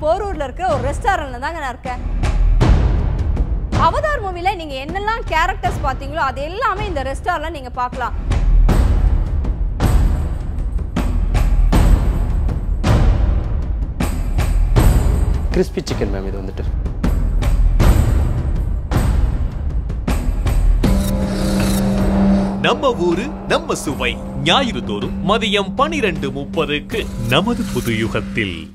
போரூர்ல இருக்கிற ஒரு ரெஸ்டாரண்ட்ல தாங்க நான் இருக்கேன். அவதார் மூவில நீங்க என்னெல்லாம் கேரக்டர்ஸ் பாத்தீங்களோ அது எல்லாமே இந்த ரெஸ்டாரண்ட்ல நீங்க பார்க்கலாம். கிறிஸ்பி சிக்கன் மேம் இது வந்துட்டு. நம்ம ஊரு நம்ம சுவை. ஞாயிறு தோறும் மதியம் பனிரெண்டு முப்பதுக்கு நமது புது யுகத்தில்.